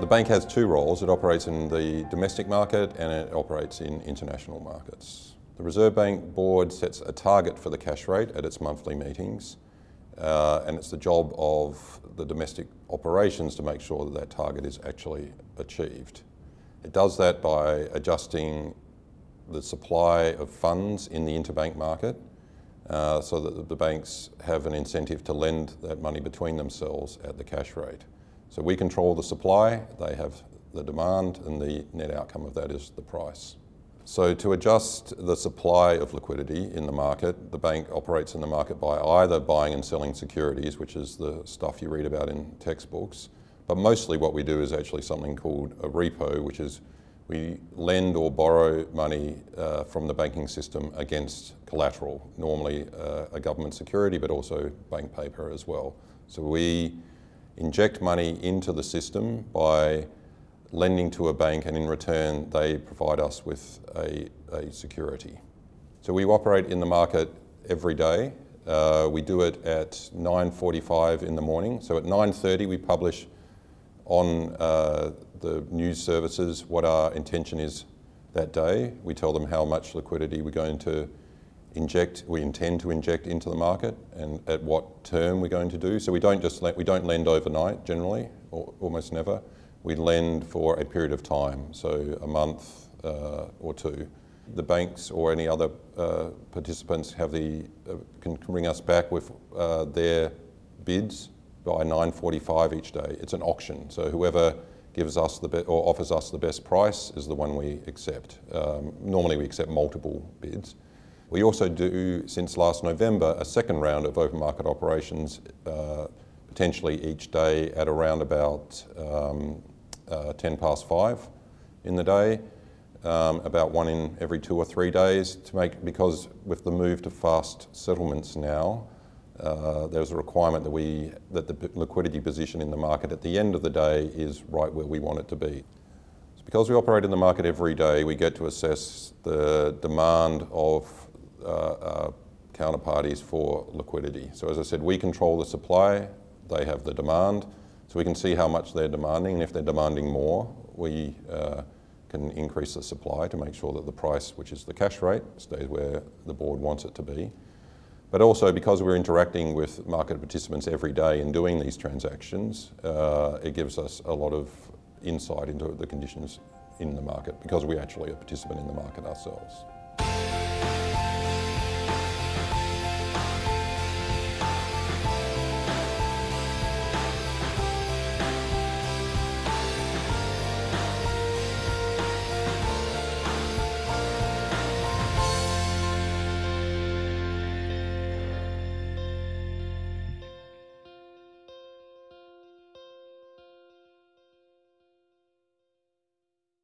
The bank has two roles. It operates in the domestic market and it operates in international markets. The Reserve Bank Board sets a target for the cash rate at its monthly meetings uh, and it's the job of the domestic operations to make sure that that target is actually achieved. It does that by adjusting the supply of funds in the interbank market uh, so that the banks have an incentive to lend that money between themselves at the cash rate. So we control the supply, they have the demand, and the net outcome of that is the price. So to adjust the supply of liquidity in the market, the bank operates in the market by either buying and selling securities, which is the stuff you read about in textbooks, but mostly what we do is actually something called a repo, which is we lend or borrow money uh, from the banking system against collateral, normally uh, a government security, but also bank paper as well. So we inject money into the system by lending to a bank and in return they provide us with a, a security. So we operate in the market every day. Uh, we do it at 9.45 in the morning. So at 9.30 we publish on uh, the news services what our intention is that day. We tell them how much liquidity we're going to inject, we intend to inject into the market and at what term we're going to do. So we don't just we don't lend overnight generally, or almost never we lend for a period of time, so a month uh, or two. The banks or any other uh, participants have the, uh, can bring us back with uh, their bids by 9.45 each day. It's an auction, so whoever gives us the best or offers us the best price is the one we accept. Um, normally we accept multiple bids. We also do, since last November, a second round of open market operations, uh, potentially each day at around about um, uh, 10 past five in the day, um, about one in every two or three days to make, because with the move to fast settlements now, uh, there's a requirement that we, that the liquidity position in the market at the end of the day is right where we want it to be. Because we operate in the market every day, we get to assess the demand of uh, uh, counterparties for liquidity. So as I said, we control the supply, they have the demand. So we can see how much they're demanding, and if they're demanding more, we uh, can increase the supply to make sure that the price, which is the cash rate, stays where the board wants it to be. But also because we're interacting with market participants every day in doing these transactions, uh, it gives us a lot of insight into the conditions in the market because we're actually a participant in the market ourselves.